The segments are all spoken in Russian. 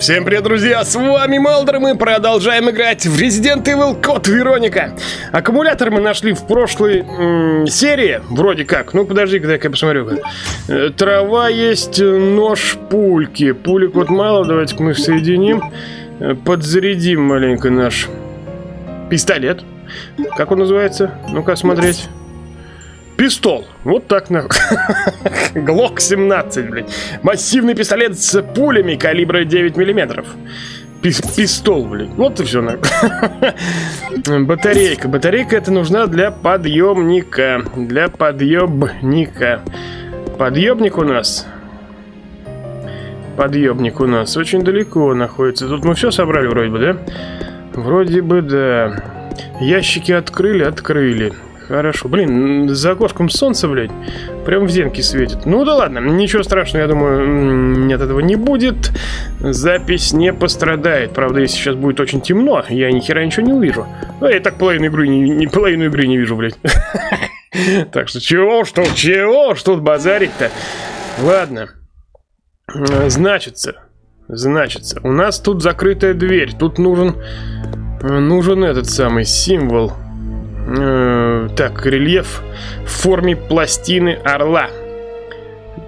Всем привет, друзья, с вами Малдер, мы продолжаем играть в Resident Evil Код Вероника. Аккумулятор мы нашли в прошлой серии, вроде как. Ну, подожди, когда я посмотрю. Э, трава есть, нож, пульки. Пулек вот мало, давайте мы их соединим. Э, подзарядим маленько наш пистолет. Как он называется? Ну-ка, смотреть. Пистол. Вот так на. Глок 17, блядь. Массивный пистолет с пулями калибра 9 миллиметров. Пис пистол, блядь. Вот и все. На... Батарейка. Батарейка это нужна для подъемника. Для подъемника. Подъемник у нас. Подъемник у нас очень далеко находится. Тут мы все собрали вроде бы, да? Вроде бы да. Ящики открыли, открыли. Хорошо. Блин, за окошком солнце, блядь, прям в зенке светит. Ну да ладно, ничего страшного, я думаю, нет, этого не будет. Запись не пострадает. Правда, если сейчас будет очень темно, я ни хера ничего не увижу. Ну, я так половину игры не, не, половину игры не вижу, блядь. Так что чего, что, чего, что тут базарить-то? Ладно. Значится, значится. У нас тут закрытая дверь. Тут нужен, нужен этот самый символ. Э, так, рельеф в форме пластины орла.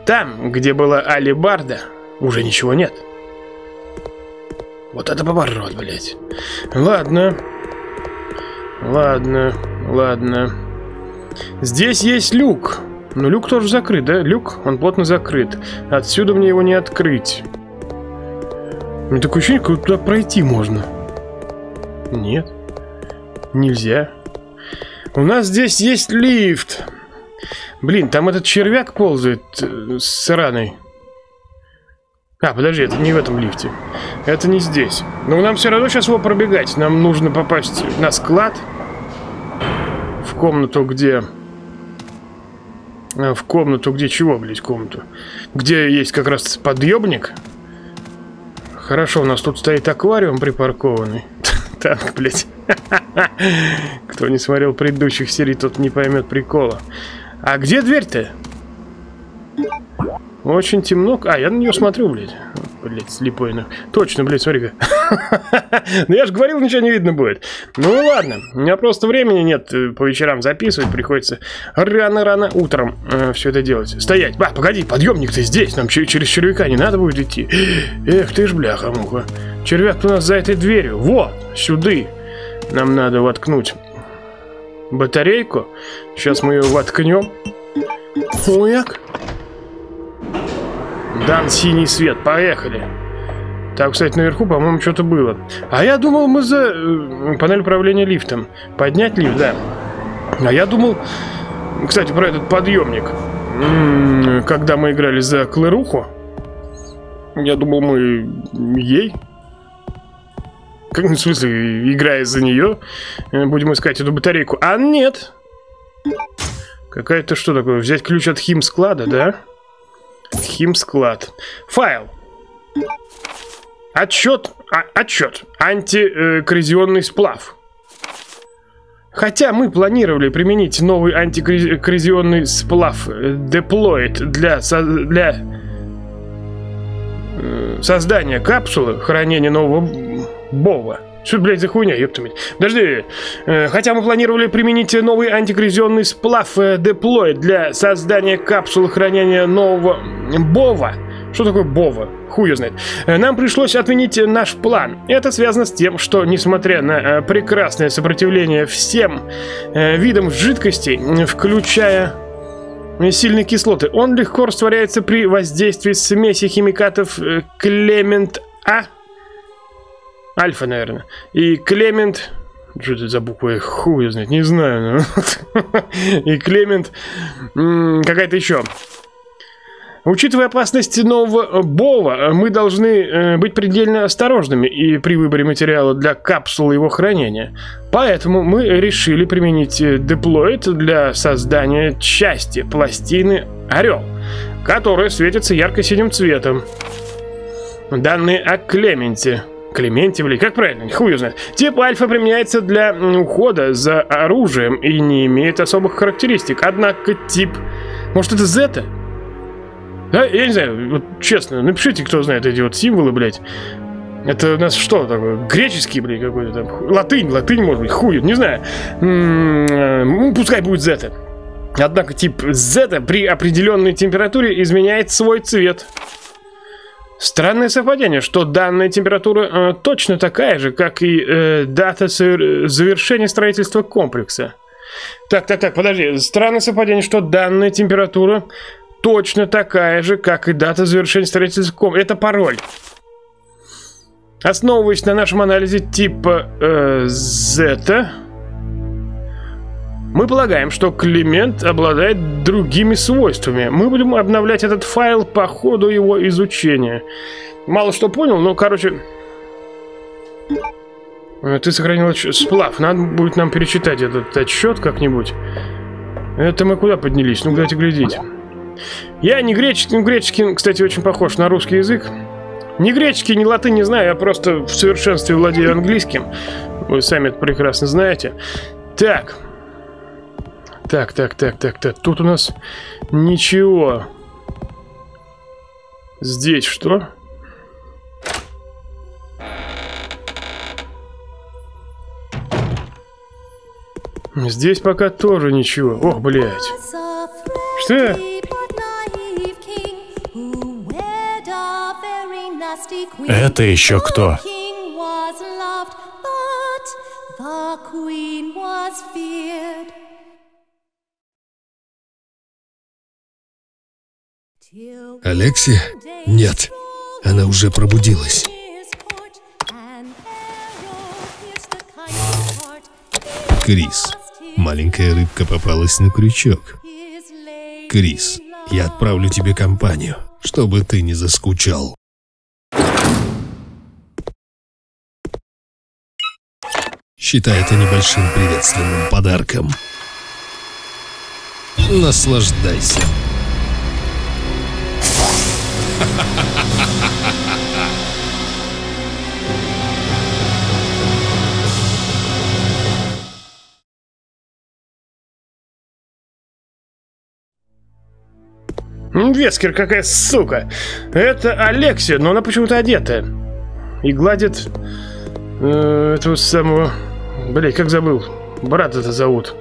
Там, где была алибарда, уже ничего нет. Вот это поворот, блядь. Ладно. Ладно, ладно. Здесь есть люк. Но люк тоже закрыт, да? Люк, он плотно закрыт. Отсюда мне его не открыть. У меня такое ощущение, как туда пройти можно. Нет. Нельзя. У нас здесь есть лифт. Блин, там этот червяк ползает э, с раной. А, подожди, это не в этом лифте. Это не здесь. Но нам все равно сейчас его пробегать. Нам нужно попасть на склад. В комнату, где... В комнату, где чего, блядь, комнату? Где есть как раз подъемник. Хорошо, у нас тут стоит аквариум припаркованный. Танк, блядь. Кто не смотрел предыдущих серий, тот не поймет прикола. А где дверь-то? Очень темно. А, я на нее смотрю, блядь. Блядь, слепой. Ну. Точно, блядь, смотри-ка. Ну я же говорил, ничего не видно будет. Ну ладно, у меня просто времени нет э, по вечерам записывать. Приходится рано-рано утром э, все это делать. Стоять. А, погоди, подъемник-то здесь. Нам через червяка не надо будет идти. Эх ты ж, бляха-муха. Червяк у нас за этой дверью. Вот, сюда. Нам надо воткнуть батарейку. Сейчас мы ее воткнем. Хуяк. Дан синий свет. Поехали. Так, кстати, наверху, по-моему, что-то было. А я думал, мы за э, панель управления лифтом. Поднять лифт, да. А я думал... Кстати, про этот подъемник. Когда мы играли за Клэруху, я думал, мы ей как, в смысле, играя за нее, э, будем искать эту батарейку. А нет. Какая-то что такое? Взять ключ от химсклада, да? Химсклад. Файл. Отчет. А, отчет. Антикоррозионный сплав. Хотя мы планировали применить новый антикоррозионный сплав э, Deployed для, для э, создания капсулы хранения нового Бова. Что, блядь, за хуйня, ёпта Подожди, э, хотя мы планировали применить новый антикоррозионный сплав э, Deploy для создания капсулы хранения нового Бова. Что такое Бова? Хуй знает. Э, нам пришлось отменить наш план. Это связано с тем, что, несмотря на прекрасное сопротивление всем видам жидкостей, включая сильные кислоты, он легко растворяется при воздействии смеси химикатов Клемент А Альфа, наверное. И Клемент... Что это за буква? Хуй знает, не знаю. И Клемент... Какая-то еще. Учитывая опасность нового Бова, мы должны э, быть предельно осторожными и при выборе материала для капсулы его хранения. Поэтому мы решили применить деплоид для создания части пластины Орел, которая светится ярко-синим цветом. Данные о Клементе Клементе, блин, как правильно, хуй знает. Тип альфа применяется для ухода за оружием и не имеет особых характеристик. Однако тип... Может это зета? Да, я не знаю, вот честно, напишите, кто знает эти вот символы, блядь. Это у нас что такое? Греческий, блин, какой-то там. Латынь, латынь, может быть, хуй, не знаю. Ну, пускай будет зета. Однако тип Z при определенной температуре изменяет свой цвет. Странное совпадение, что данная температура э, точно такая же, как и э, дата завершения строительства комплекса. Так, так, так, подожди. Странное совпадение, что данная температура точно такая же, как и дата завершения строительства комплекса. Это пароль. Основываясь на нашем анализе типа э, Z, мы полагаем, что Климент обладает другими свойствами. Мы будем обновлять этот файл по ходу его изучения. Мало что понял, но, короче... Э, ты сохранил сплав. Надо будет нам перечитать этот отчет как-нибудь. Это мы куда поднялись? Ну, давайте глядеть. Я не греческий, ну, греческий, кстати, очень похож на русский язык. Ни греческий, ни латынь не знаю, я просто в совершенстве владею английским. Вы сами это прекрасно знаете. Так, так, так, так, так, так. Тут у нас ничего. Здесь что? Здесь пока тоже ничего. Ох, блядь. Что? Это еще кто? The queen was feared. Алексия? Нет, она уже пробудилась. Крис, маленькая рыбка попалась на крючок. Крис, я отправлю тебе компанию, чтобы ты не заскучал. Считай это небольшим приветственным подарком. Наслаждайся. Вескер, какая сука! Это Алексия, но она почему-то одетая. И гладит э, этого самого... Блять, как забыл. Брат это зовут.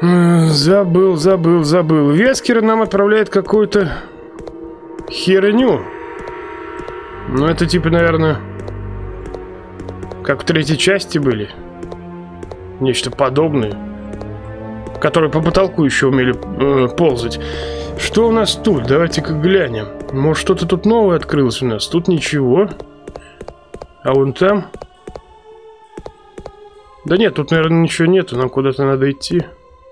Забыл, забыл, забыл. Вескер нам отправляет какую-то херню. Ну, это типа, наверное, как в третьей части были. Нечто подобное. Которые по потолку еще умели э, ползать. Что у нас тут? Давайте-ка глянем. Может, что-то тут новое открылось у нас? Тут ничего. А вон там... Да нет, тут, наверное, ничего нету. Нам куда-то надо идти.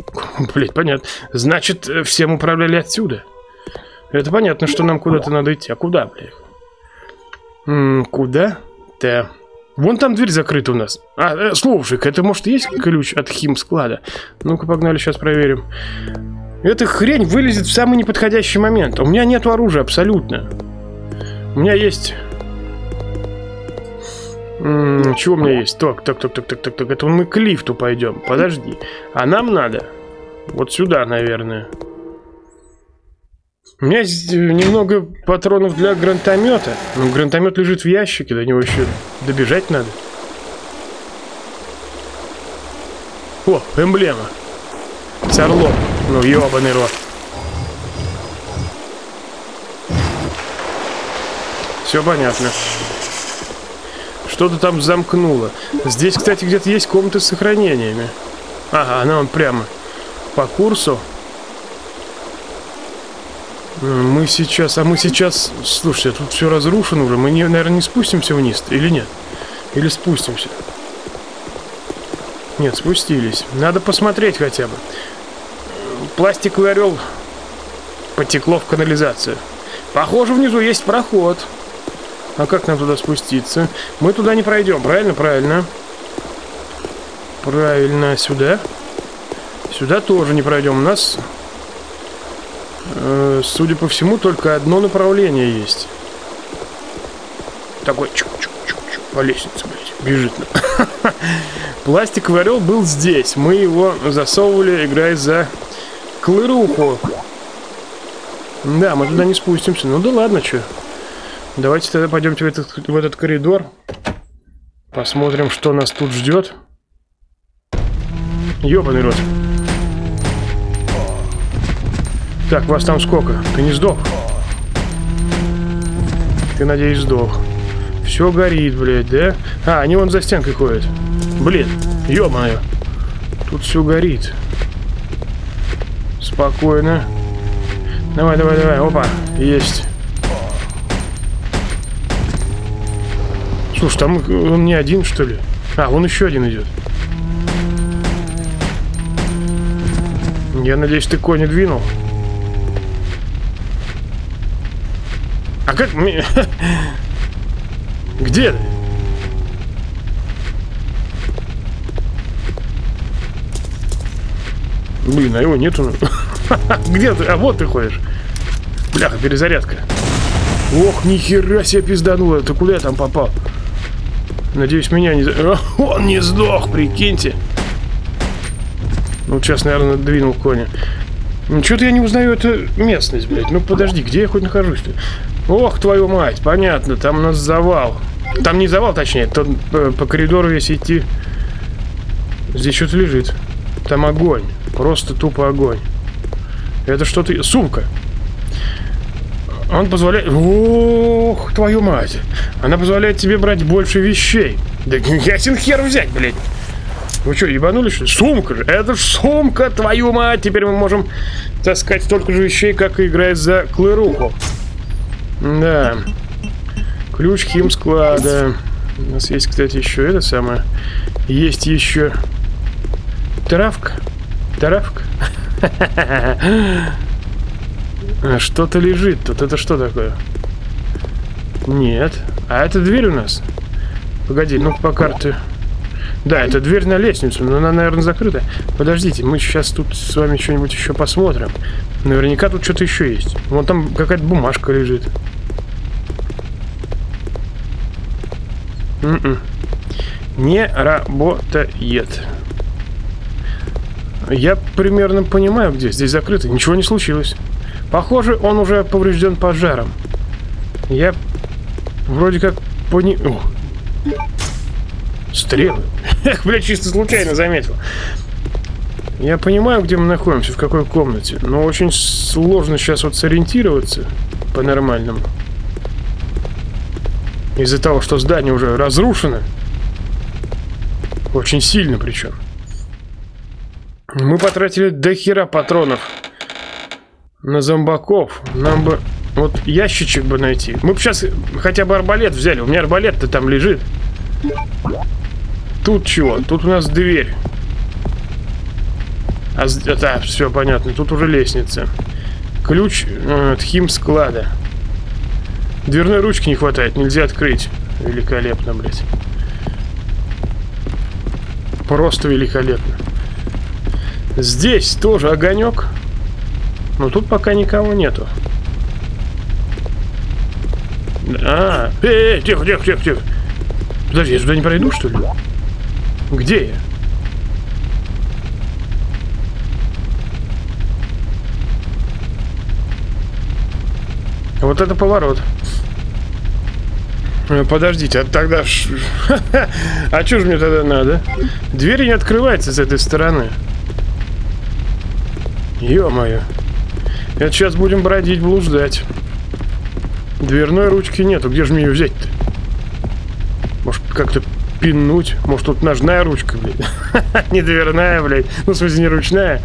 Блять, понятно. Значит, всем управляли отсюда. Это понятно, что нам куда-то надо идти. А куда, блядь? Куда? Да. Вон там дверь закрыта у нас. А, э, слушай, это может есть ключ от химсклада? Ну-ка, погнали, сейчас проверим. Эта хрень вылезет в самый неподходящий момент. У меня нет оружия абсолютно. У меня есть... М -м, чего у меня есть? Так, так, так, так, так, так, так. Это мы к лифту пойдем. Подожди. А нам надо... Вот сюда, наверное. У меня есть немного патронов для гранатомета. Но гранатомет лежит в ящике, до него еще добежать надо. О, эмблема. С орлом. Ну, ебаный рот. Все понятно. Что-то там замкнуло. Здесь, кстати, где-то есть комната с сохранениями. Ага, она вон прямо по курсу. Мы сейчас, а мы сейчас, слушайте, тут все разрушено уже. Мы, не, наверное, не спустимся вниз или нет? Или спустимся? Нет, спустились. Надо посмотреть хотя бы. Пластиковый орел потекло в канализацию. Похоже, внизу есть проход. А как нам туда спуститься? Мы туда не пройдем, правильно? Правильно. Правильно, сюда. Сюда тоже не пройдем. У нас Э, судя по всему, только одно направление есть. Такой чук-чук-чук-чук по лестнице, блядь, бежит. Пластиковый орел был здесь. Мы его засовывали, играя за клыруху. Да, мы туда не спустимся. Ну да ладно, что. Давайте тогда пойдемте в этот, в этот коридор. Посмотрим, что нас тут ждет. Ёбаный рот. Так, вас там сколько? Ты не сдох? Ты, надеюсь, сдох. Все горит, блядь, да? А, они вон за стенкой ходят. Блин, ё-моё. Тут все горит. Спокойно. Давай, давай, давай. Опа, есть. Слушай, там он не один, что ли? А, вон еще один идет. Я надеюсь, ты коня двинул. А как мне... Где? Блин, а его нету. Где ты? А вот ты ходишь. Бляха, перезарядка. Ох, нихера себе пиздануло. Ты куда я там попал? Надеюсь, меня не... Он не сдох, прикиньте. Ну, сейчас, наверное, двинул коня. Ну, что-то я не узнаю эту местность, блядь. Ну, подожди, где я хоть нахожусь-то? Ох, твою мать, понятно, там у нас завал. Там не завал, точнее, там э, по коридору весь идти. Здесь что-то лежит. Там огонь. Просто тупо огонь. Это что-то... Сумка. Он позволяет... Ох, твою мать. Она позволяет тебе брать больше вещей. Да ясен хер взять, блядь. Вы что, ебанули что Сумка же. Это ж сумка, твою мать. Теперь мы можем таскать столько же вещей, как и играть за клыруху. Да. Ключ химсклада. У нас есть, кстати, еще это самое. Есть еще травка. Травка. Что-то лежит тут. Это что такое? Нет. А это дверь у нас? Погоди, ну по карте. Да, это дверь на лестницу, но она, наверное, закрыта. Подождите, мы сейчас тут с вами что-нибудь еще посмотрим. Наверняка тут что-то еще есть. Вон там какая-то бумажка лежит. М м-м. -м. Не работает. Я примерно понимаю, где. Здесь закрыто. Ничего не случилось. Похоже, он уже поврежден пожаром. Я вроде как пони... О. Стрелы. Бля, чисто случайно заметил. Я понимаю, где мы находимся, в какой комнате, но очень сложно сейчас вот сориентироваться по-нормальному. Из-за того, что здание уже разрушено. Очень сильно причем. Мы потратили до хера патронов на зомбаков. Нам бы вот ящичек бы найти. Мы бы сейчас хотя бы арбалет взяли. У меня арбалет-то там лежит. Тут чего? Тут у нас дверь. А, да, все понятно. Тут уже лестница. Ключ э, от химсклада. Дверной ручки не хватает, нельзя открыть. Великолепно, блядь. Просто великолепно. Здесь тоже огонек. Но тут пока никого нету. А, э, э, тихо, тихо, тихо, тихо. Подожди, я сюда не пройду, что ли? Где я? Вот это поворот. Э, подождите, а тогда... А что же мне тогда надо? Дверь не открывается с этой стороны. Ё-моё. Это сейчас будем бродить, блуждать. Дверной ручки нету. Где же мне ее взять-то? Может, как-то пинуть? Может, тут ножная ручка, блядь? не дверная, блядь. Ну, в смысле, не ручная.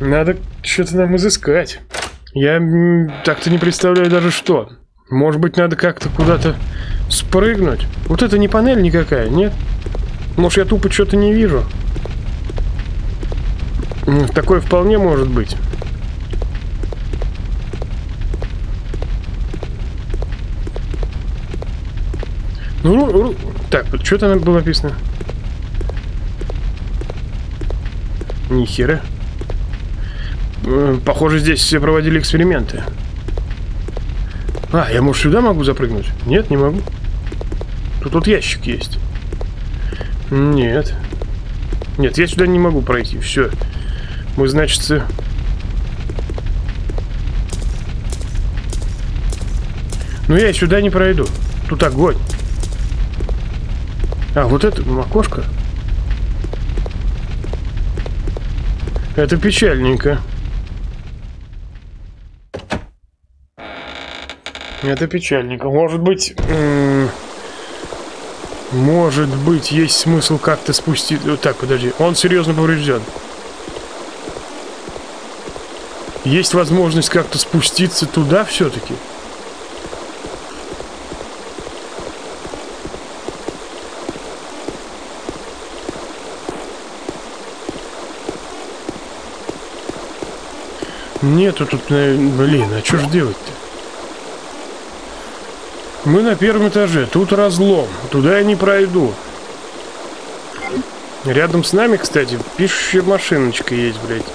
Надо что-то нам изыскать. Я так-то не представляю даже что. Может быть, надо как-то куда-то спрыгнуть? Вот это не панель никакая, нет? Может, я тупо что-то не вижу? Такое вполне может быть. Ну, так, что там было написано? Нихера. Похоже, здесь все проводили эксперименты. А, я, может, сюда могу запрыгнуть? Нет, не могу. Тут вот ящик есть. Нет. Нет, я сюда не могу пройти. Все. Мы, значит... Но я сюда не пройду. Тут огонь. А, вот это окошко. Это печальненько. Это печальненько. Может быть... Может быть, есть смысл как-то спустить... Вот так, подожди. Он серьезно поврежден. Есть возможность как-то спуститься туда все-таки? Нету тут, блин, а что ж делать-то? Мы на первом этаже, тут разлом, туда я не пройду. Рядом с нами, кстати, пишущая машиночка есть, блядь.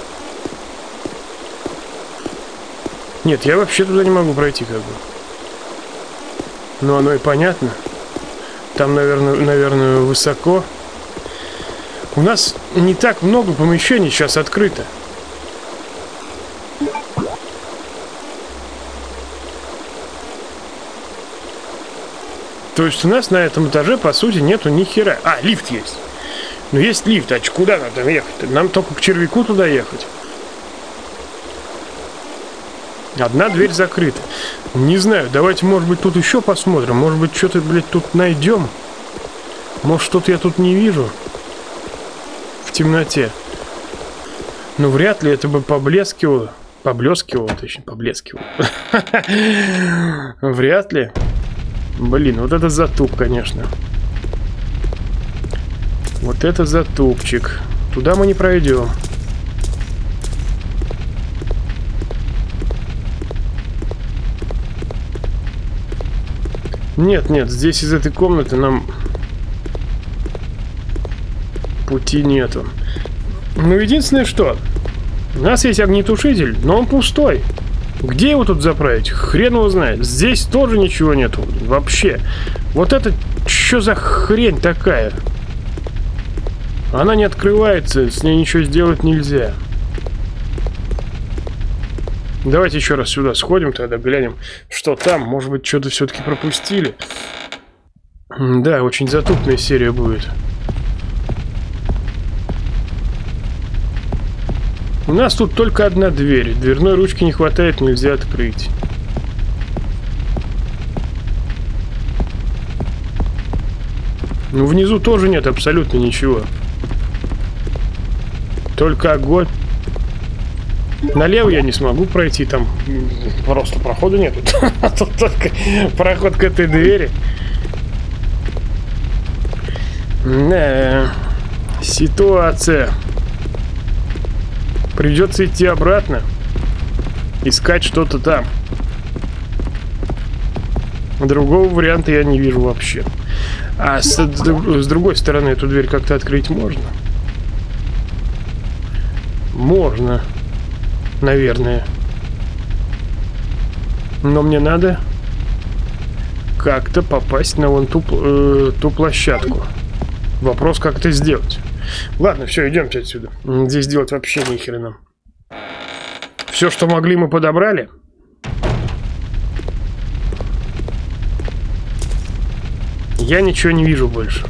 Нет, я вообще туда не могу пройти, как бы. Ну, оно и понятно. Там, наверное, наверное, высоко. У нас не так много помещений сейчас открыто. То есть у нас на этом этаже, по сути, нету ни хера. А, лифт есть. Но есть лифт, а куда надо ехать? Нам только к червяку туда ехать. Одна дверь закрыта. Не знаю, давайте, может быть, тут еще посмотрим. Может быть, что-то, блядь, тут найдем. Может, что-то я тут не вижу. В темноте. Ну, вряд ли это бы поблескивало. Поблескивало, точнее, поблескивало. Вряд ли. Блин, вот это затуп, конечно. Вот это затупчик. Туда мы не пройдем. Нет, нет, здесь из этой комнаты нам пути нету. Ну, единственное что, у нас есть огнетушитель, но он пустой. Где его тут заправить? Хрен его знает. Здесь тоже ничего нету. Вообще. Вот это что за хрень такая? Она не открывается, с ней ничего сделать нельзя. Давайте еще раз сюда сходим, тогда глянем, что там. Может быть, что-то все-таки пропустили. Да, очень затупная серия будет. У нас тут только одна дверь. Дверной ручки не хватает, нельзя открыть. Ну, внизу тоже нет абсолютно ничего. Только огонь. Налево я не смогу пройти, там просто прохода нет. Тут только проход к этой двери. Да, ситуация. Придется идти обратно. Искать что-то там. Другого варианта я не вижу вообще. А с, с другой стороны эту дверь как-то открыть можно? Можно. Наверное. Но мне надо как-то попасть на вон ту, э, ту площадку. Вопрос, как это сделать. Ладно, все, идемте отсюда. Здесь делать вообще ни хрена. Все, что могли, мы подобрали. Я ничего не вижу больше.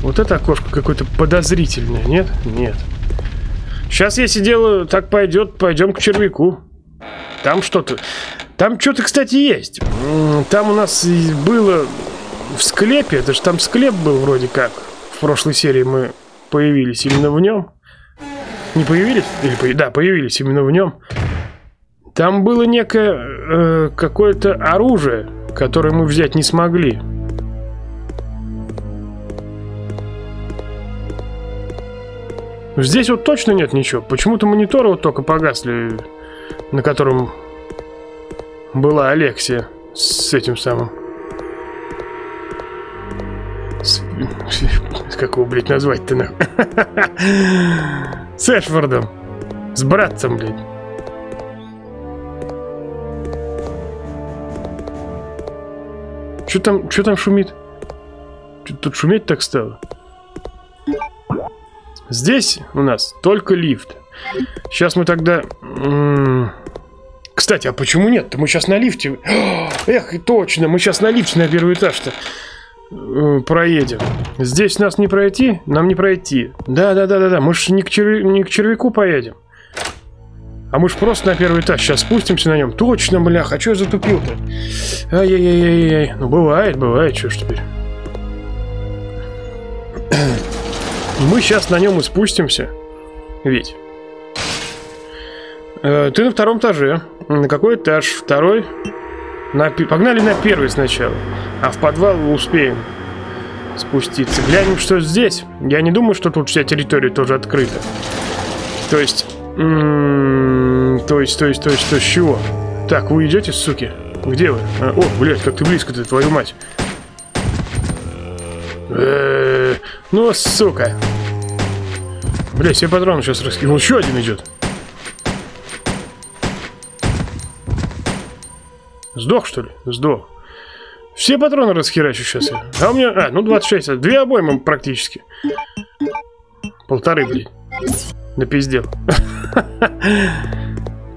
Вот это окошко какое-то подозрительное, нет? Нет. Сейчас, если дело так пойдет, пойдем к червяку. Там что-то... Там что-то, кстати, есть. Там у нас было в склепе, это же там склеп был вроде как в прошлой серии мы появились именно в нем. Не появились? Или, да, появились именно в нем. Там было некое э, какое-то оружие, которое мы взять не смогли. Здесь вот точно нет ничего. Почему-то мониторы вот только погасли, на котором была Алексия с этим самым. С... Как его, блядь, назвать-то нахуй? С Эшфордом. С братцем, блядь. Что там, что там шумит? Что тут шуметь так стало? Здесь у нас только лифт. Сейчас мы тогда... Кстати, а почему нет? Мы сейчас на лифте. Эх, точно, мы сейчас на лифте на первый этаж-то проедем. Здесь нас не пройти? Нам не пройти. Да-да-да-да-да, мы же не, к черв... не к червяку поедем. А мы ж просто на первый этаж сейчас спустимся на нем. Точно, блях, а что я затупил-то? Ай-яй-яй-яй. Ну, бывает, бывает, что ж теперь. Мы сейчас на нем и спустимся. Ведь. Э, ты на втором этаже. На какой этаж? Второй? На, погнали на первый сначала. А в подвал успеем спуститься. Глянем, что здесь. Я не думаю, что тут вся территория тоже открыта. То есть... то есть, то есть, то есть, то есть, чего? Так, вы идете, суки? Где вы? А, о, блядь, как ты близко-то, твою мать. Э -э -э, ну, сука. Блядь, все патроны сейчас раскинул. Еще один идет. Сдох, что ли? Сдох. Все патроны расхерачу сейчас. А у меня... А, ну 26. Две обоймы практически. Полторы, блин. Напиздел.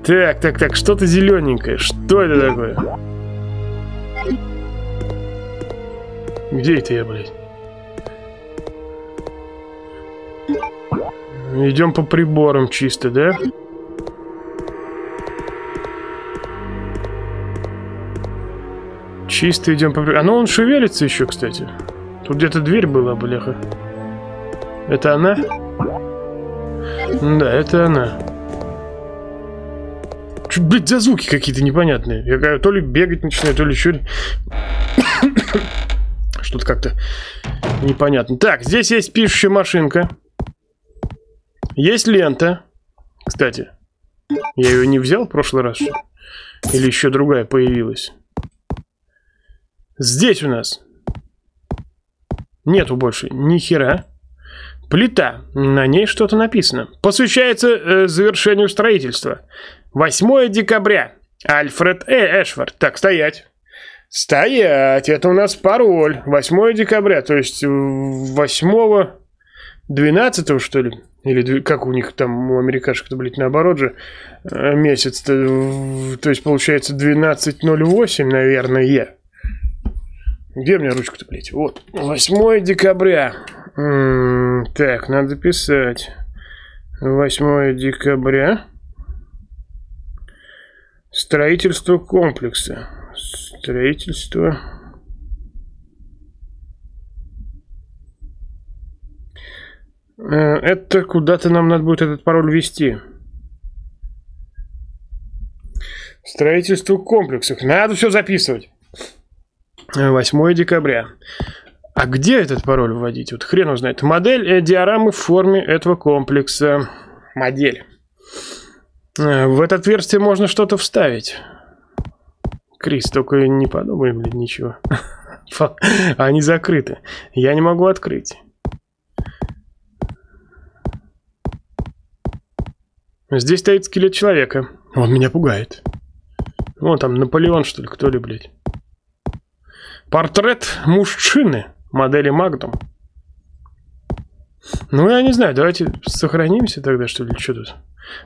Так, так, так. Что-то зелененькое. Что это такое? Где это я, блядь? Идем по приборам чисто, да? Да. Чисто идем по... А ну он шевелится еще, кстати. Тут где-то дверь была, бляха. Это она? Да, это она. Что, блядь, за звуки какие-то непонятные. Я говорю, то ли бегать начинаю, то ли еще... Что-то как-то непонятно. Так, здесь есть пишущая машинка. Есть лента. Кстати, я ее не взял в прошлый раз, Или еще другая появилась? Здесь у нас нету больше ни хера. Плита. На ней что-то написано. Посвящается э, завершению строительства. 8 декабря. Альфред Э. Эшвард. Так, стоять. Стоять. Это у нас пароль. 8 декабря. То есть 8 12 что ли? Или как у них там, у америкашек-то, блядь, наоборот же э, месяц-то. То есть получается 12.08, наверное. Где у меня ручка-то, блядь? Вот. 8 декабря. М -м так, надо писать. 8 декабря. Строительство комплекса. Строительство... Э, это куда-то нам надо будет этот пароль ввести. Строительство комплексов. Надо все записывать. 8 декабря. А где этот пароль вводить? Вот хрен узнает. Модель э, диорамы в форме этого комплекса. Модель. Э, в это отверстие можно что-то вставить. Крис, только не подумай, блин, ничего. Они закрыты. Я не могу открыть. Здесь стоит скелет человека. Он меня пугает. Вон там Наполеон, что ли, кто ли, блядь. Портрет мужчины модели Magnum. Ну, я не знаю, давайте сохранимся тогда, что ли, что тут?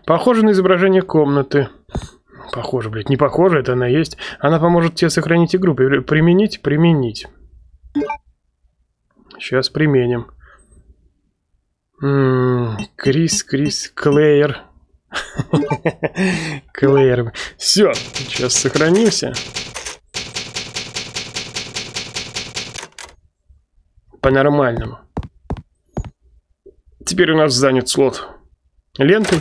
Похоже на изображение комнаты. Похоже, блядь, не похоже, это она есть. Она поможет тебе сохранить игру. Применить? Применить. Сейчас применим. М -м, Крис, Крис, Клеер. Клеер. Все, сейчас сохранимся. По-нормальному. Теперь у нас занят слот ленты.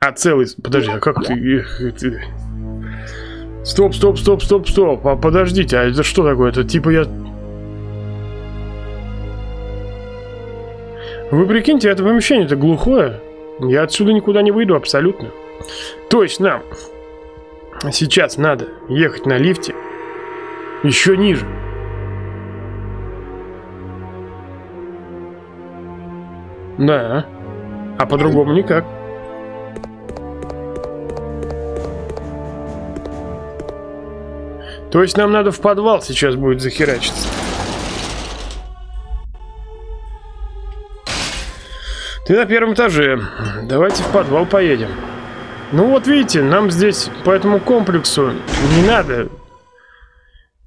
А целый... Подожди, а как ты... Стоп, стоп, стоп, стоп, стоп. А подождите, а это что такое? Это типа я... Вы прикиньте, это помещение-то глухое. Я отсюда никуда не выйду абсолютно. То есть нам сейчас надо ехать на лифте еще ниже. Да. А по-другому никак. То есть нам надо в подвал сейчас будет захерачиться. Ты на первом этаже. Давайте в подвал поедем. Ну вот видите, нам здесь по этому комплексу не надо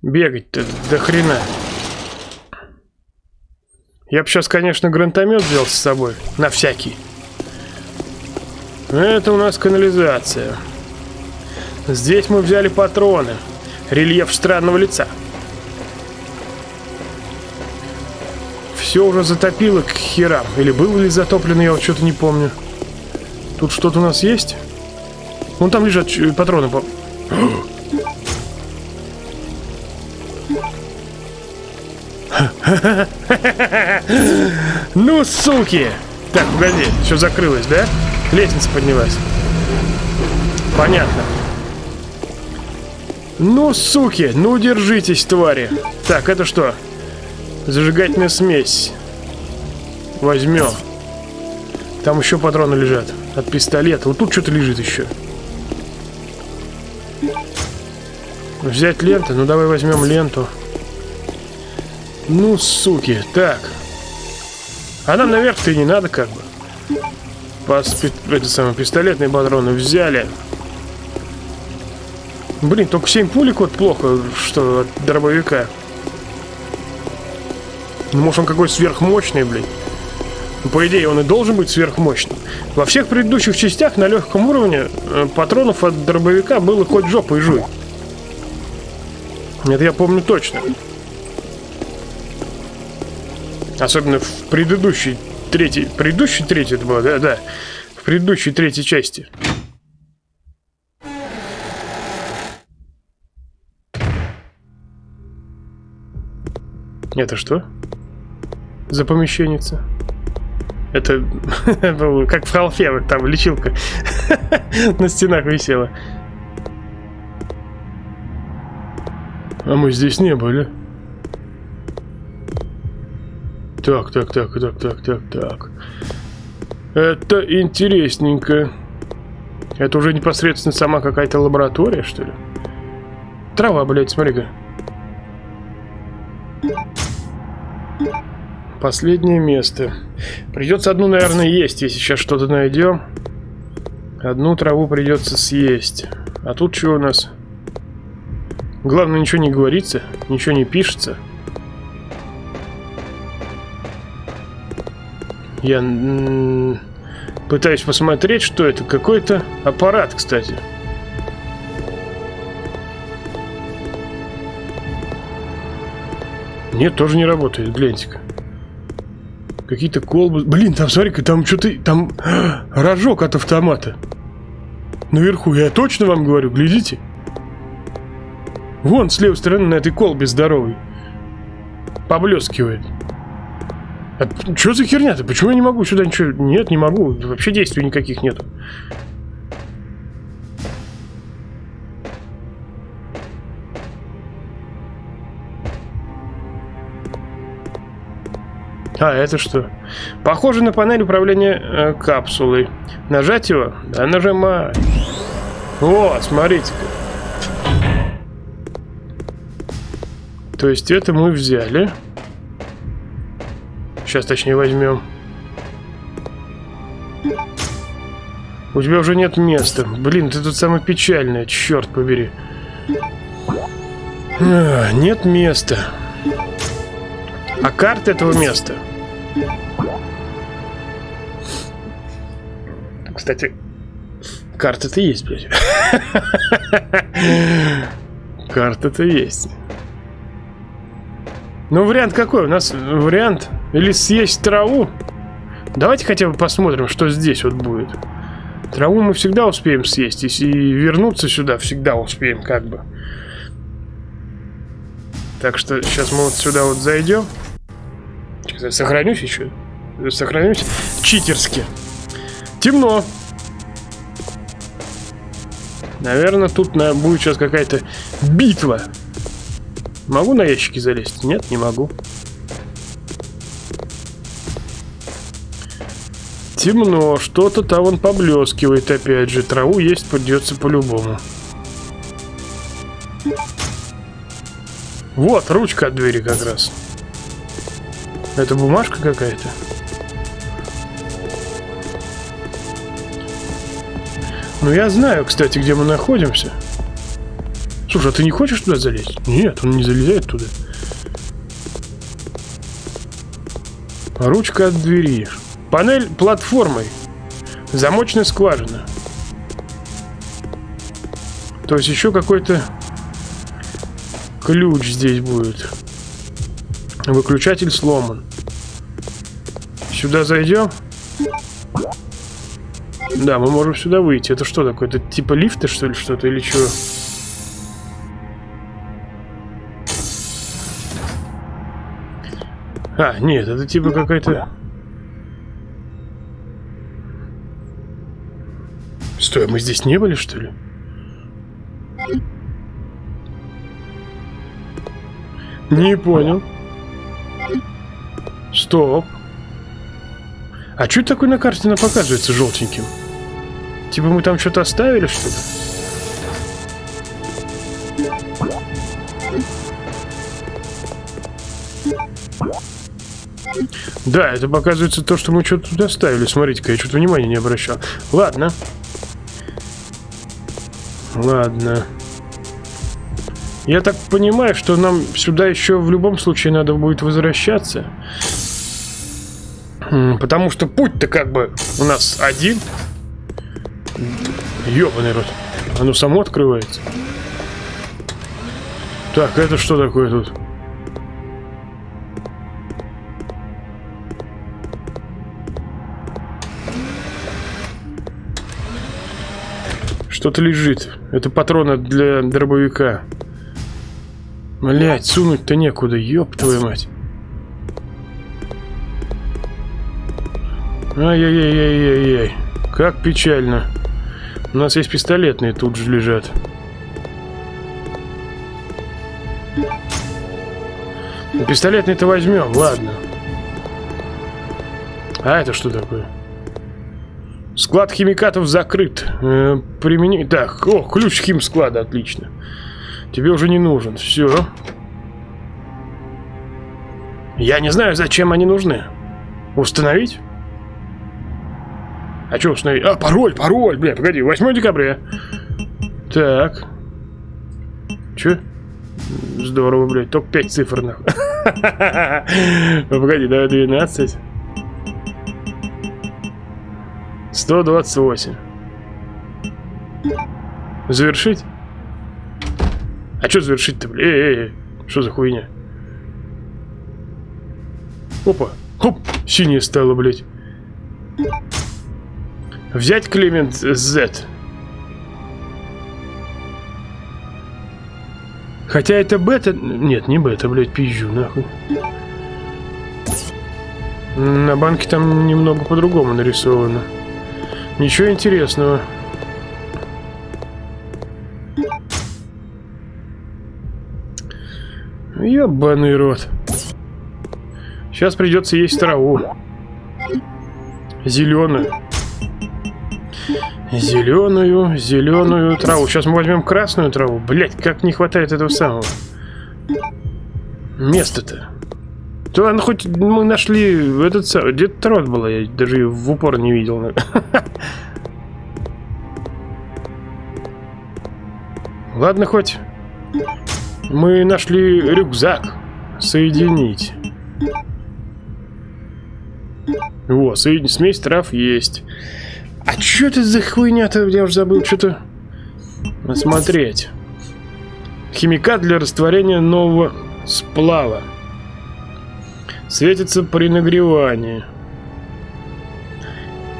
бегать-то до хрена. Я бы сейчас, конечно, гранатомет взял с собой. На всякий. Это у нас канализация. Здесь мы взяли патроны. Рельеф странного лица. Все уже затопило к херам. Или было ли затоплено, я вот что-то не помню. Тут что-то у нас есть? Вон там лежат патроны. Ну, суки! Так, погоди, все закрылось, да? Лестница поднялась. Понятно. Ну, суки, ну держитесь, твари. Так, это что? Зажигательная смесь. Возьмем. Там еще патроны лежат. От пистолета. Вот тут что-то лежит еще. Взять ленту? Ну, давай возьмем ленту. Ну, суки. Так. А нам наверх-то не надо, как бы. Поспи... Это самое, пистолетные патроны взяли. Блин, только 7 пулек вот плохо, что от дробовика. Ну, может, он какой сверхмощный, блин. Ну, по идее, он и должен быть сверхмощным. Во всех предыдущих частях на легком уровне э, патронов от дробовика было хоть жопой жуй. Это я помню точно. Особенно в предыдущей третьей... Предыдущей третьей это было, да? Да. В предыдущей третьей части. Это что? За помещенница? Это как в халфе, там лечилка на стенах висела. А мы здесь не были. Так, так, так, так, так, так, так. Это интересненько. Это уже непосредственно сама какая-то лаборатория, что ли? Трава, блядь, смотри-ка. Последнее место. Придется одну, наверное, есть, если сейчас что-то найдем. Одну траву придется съесть. А тут что у нас? Главное, ничего не говорится, ничего не пишется. Я пытаюсь посмотреть, что это. Какой-то аппарат, кстати. Нет, тоже не работает, гляньте-ка. Какие-то колбы. Блин, там, смотри-ка, там что-то... Там рожок от автомата. Наверху, я точно вам говорю, глядите. Вон, с левой стороны, на этой колбе здоровый. Поблескивает. А что за херня-то? Почему я не могу сюда ничего... Нет, не могу. Вообще действий никаких нету. А, это что? Похоже на панель управления э, капсулой. Нажать его? Да, нажимай. О, смотрите-ка. То есть это мы взяли. Сейчас точнее возьмем. У тебя уже нет места. Блин, ты тут самое печальное, черт побери. А, нет места. А карта этого места? Кстати, карта-то есть, блядь. Карта-то есть. Ну, вариант какой? У нас вариант или съесть траву. Давайте хотя бы посмотрим, что здесь вот будет. Траву мы всегда успеем съесть. И вернуться сюда всегда успеем, как бы. Так что сейчас мы вот сюда вот зайдем. Сохранюсь еще. Сохранюсь читерски. Темно. Наверное, тут будет сейчас какая-то битва. Могу на ящики залезть? Нет, не могу. Темно, что-то там он поблескивает опять же. Траву есть придется по-любому. Вот, ручка от двери как раз. Это бумажка какая-то? Ну, я знаю, кстати, где мы находимся. Слушай, а ты не хочешь туда залезть? Нет, он не залезает туда. А ручка от двери. Панель платформой. Замочная скважина. То есть еще какой-то ключ здесь будет. Выключатель сломан. Сюда зайдем? Да, мы можем сюда выйти. Это что такое? Это типа лифта, что ли, что-то или что? А, нет, это типа какая-то... А мы здесь не были, что ли? Не понял. Стоп. А что такое на карте она показывается желтеньким? Типа мы там что-то оставили, что ли? Да, это показывается то, что мы что-то туда оставили. Смотрите-ка, я что-то внимания не обращал. Ладно. Ладно. Я так понимаю, что нам сюда еще в любом случае надо будет возвращаться. Потому что путь-то как бы у нас один. Ёбаный рот. Оно само открывается. Так, это что такое тут? Что-то лежит. Это патроны для дробовика. Блять, сунуть-то некуда, ёб твою мать. Ай-яй-яй-яй-яй. Как печально. У нас есть пистолетные, тут же лежат. Пистолетный-то возьмем, ладно. А это что такое? Склад химикатов закрыт. Э, примени... Так, о, ключ химсклада, отлично. Тебе уже не нужен. Все. Я не знаю, зачем они нужны. Установить? А что установить? А, пароль, пароль, бля, погоди, 8 декабря. Так. Че? Здорово, блядь, только 5 цифр, нахуй. Погоди, давай 12. 128. Завершить? А что завершить-то, бля? Эй, эй, эй, что за хуйня? Опа, хоп, синее стало, блядь. Взять Клемент Z. Хотя это бета... Нет, не бета, блядь, пизжу, нахуй. На банке там немного по-другому нарисовано. Ничего интересного. Ебаный рот. Сейчас придется есть траву. Зеленую. Зеленую, зеленую траву. Сейчас мы возьмем красную траву. Блять, как не хватает этого самого. Место-то. То ладно, хоть мы нашли этот самый... Где-то рот было, я даже в упор не видел. Ладно, хоть мы нашли рюкзак. Соединить. О, соединить. Смесь трав есть. А что это за хуйня-то? Я уже забыл что-то смотреть. Химикат для растворения нового сплава. Светится при нагревании.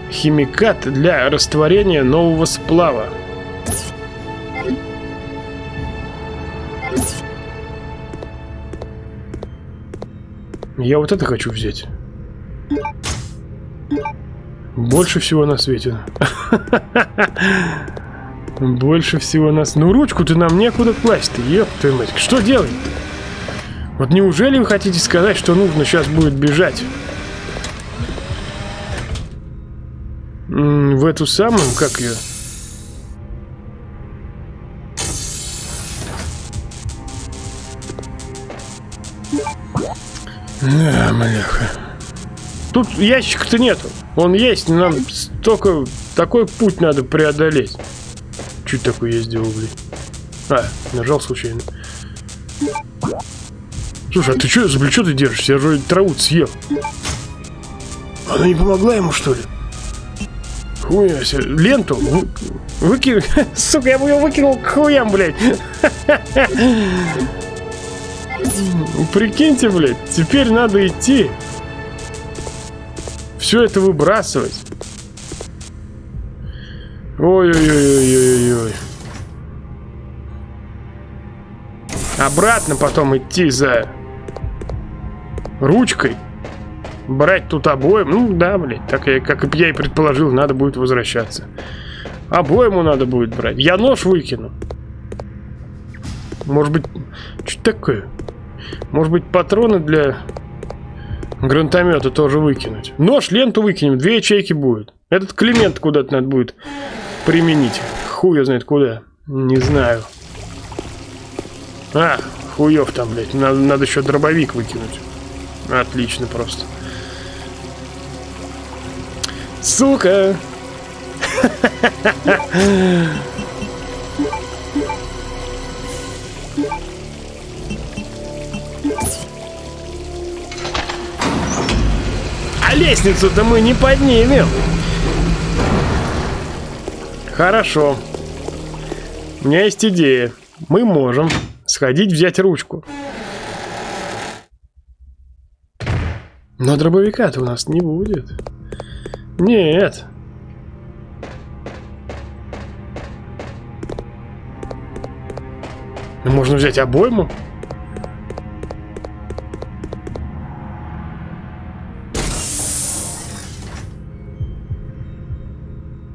Химикат для растворения нового сплава. Я вот это хочу взять. Больше всего на свете. Больше всего нас... Ну, ручку-то нам некуда класть-то, ёб твою мать. Что делать? Вот неужели вы хотите сказать, что нужно сейчас будет бежать? в эту самую, как ее? Да, маляха. тут ящика-то нету. Он есть, но нам столько... Такой путь надо преодолеть. Чуть такой я сделал, блин. А, нажал случайно. Слушай, а ты что за плечо ты держишься? Я же траву съел. Она не помогла ему, что ли? Хуя себе. Ленту вы, выкинул. Сука, я бы ее выкинул к хуям, блядь. Прикиньте, блядь, теперь надо идти. Все это выбрасывать. Ой-ой-ой-ой-ой-ой. Обратно потом идти за ручкой. Брать тут обоим. Ну да, блядь, так я, как я и предположил, надо будет возвращаться. Обоему надо будет брать. Я нож выкину. Может быть, что такое? Может быть, патроны для гранатомета тоже выкинуть. Нож, ленту выкинем, две ячейки будет. Этот Климент куда-то надо будет применить. Хуй знает куда. Не знаю. А, хуев там, блядь. Надо, надо еще дробовик выкинуть. Отлично просто. Сука! А лестницу-то мы не поднимем. Хорошо. У меня есть идея. Мы можем сходить взять ручку. Но дробовика-то у нас не будет. Нет. Можно взять обойму.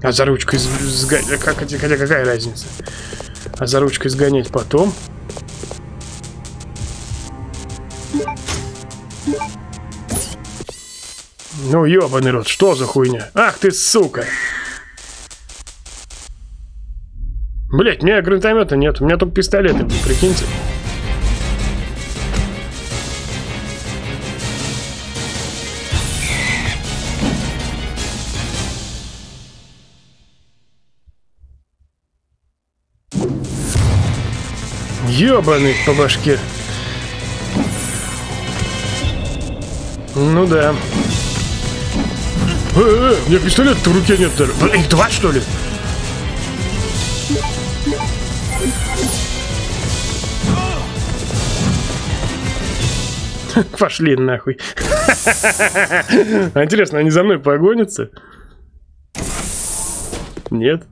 А за ручкой сгонять... Хотя какая разница? А за ручкой сгонять потом? Ну, ебаный рот, что за хуйня? Ах ты, сука! Блять, у меня гранатомета нет, у меня только пистолеты, прикиньте. Ёбаный по башке. Ну да. Э, э, у меня пистолет в руке нет даже. Их два, что ли? Пошли нахуй. Интересно, они за мной погонятся? Нет?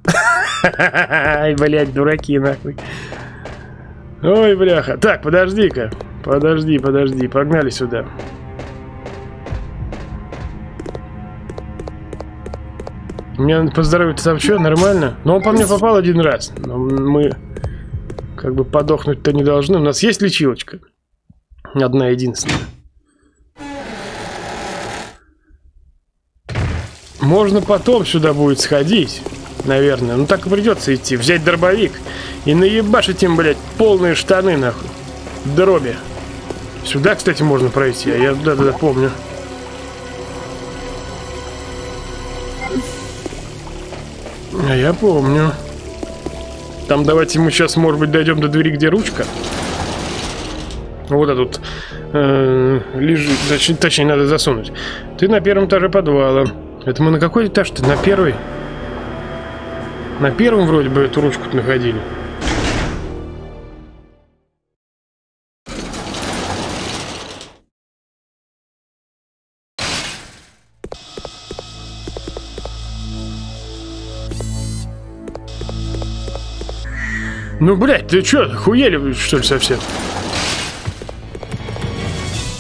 Ай, блядь, дураки нахуй. Ой, бляха. Так, подожди-ка. Подожди, подожди. Погнали сюда. Мне поздоровиться там что, нормально? Но он по мне попал один раз. Но мы как бы подохнуть-то не должны. У нас есть лечилочка. Одна единственная. Можно потом сюда будет сходить. Наверное. Ну так и придется идти. Взять дробовик и наебашить им, блядь, полные штаны, нахуй. Дроби. Сюда, кстати, можно пройти. А я да-да-да помню. А я помню. Там давайте мы сейчас, может быть, дойдем до двери, где ручка. Вот этот э, лежит. Точнее, точнее, надо засунуть. Ты на первом этаже подвала. Это мы на какой этаж-то? На первый? На первом вроде бы эту ручку находили. Ну, блядь, ты чё, хуели, что ли, совсем?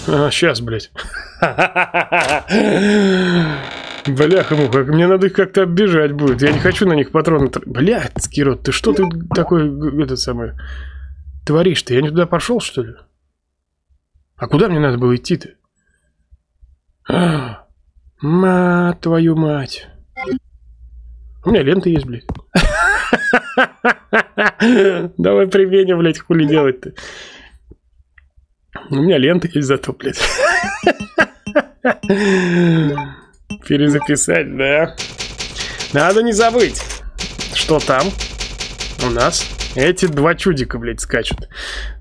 А, сейчас, блядь. Бляха-муха, мне надо их как-то оббежать будет. Я не хочу на них патроны... Блядь, Скирот, ты что ты такой, этот самый, творишь-то? Я не туда пошел, что ли? А куда мне надо было идти-то? Мать твою мать. У меня лента есть, блядь. Давай применим, блядь, хули делать-то. У меня лента есть зато, блядь. Перезаписать, да. Надо не забыть, что там у нас эти два чудика, блядь, скачут.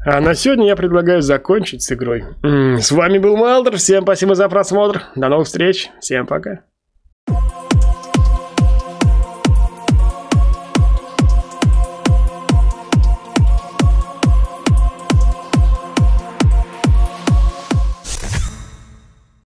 А на сегодня я предлагаю закончить с игрой. С вами был Малдер. Всем спасибо за просмотр. До новых встреч. Всем пока.